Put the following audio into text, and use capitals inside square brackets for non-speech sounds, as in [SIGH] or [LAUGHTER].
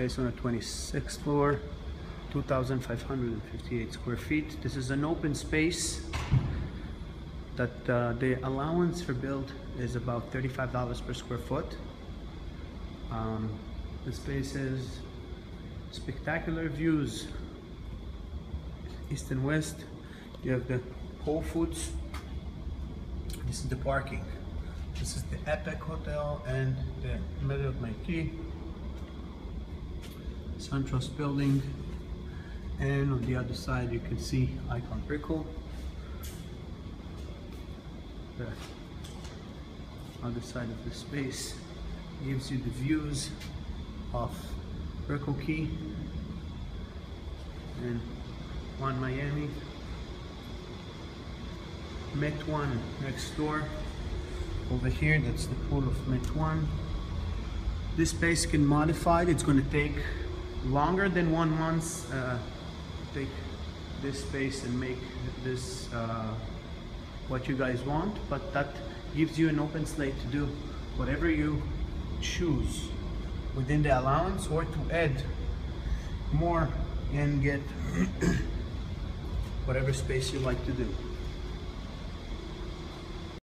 Based on the 26th floor, 2,558 square feet. This is an open space that uh, the allowance for build is about $35 per square foot. Um, the space is spectacular views, east and west. You have the Whole Foods. This is the parking. This is the Epic Hotel and the Marriott Marquis. SunTrust building. And on the other side you can see Icon Brickell. The other side of the space gives you the views of Brickell Key and One Miami. Met One next door. Over here, that's the pool of Met One. This space can modify. It's going to take longer than one month. Uh, take this space and make this uh, what you guys want, but that gives you an open slate to do whatever you choose within the allowance or to add more and get [CLEARS THROAT] whatever space you like to do.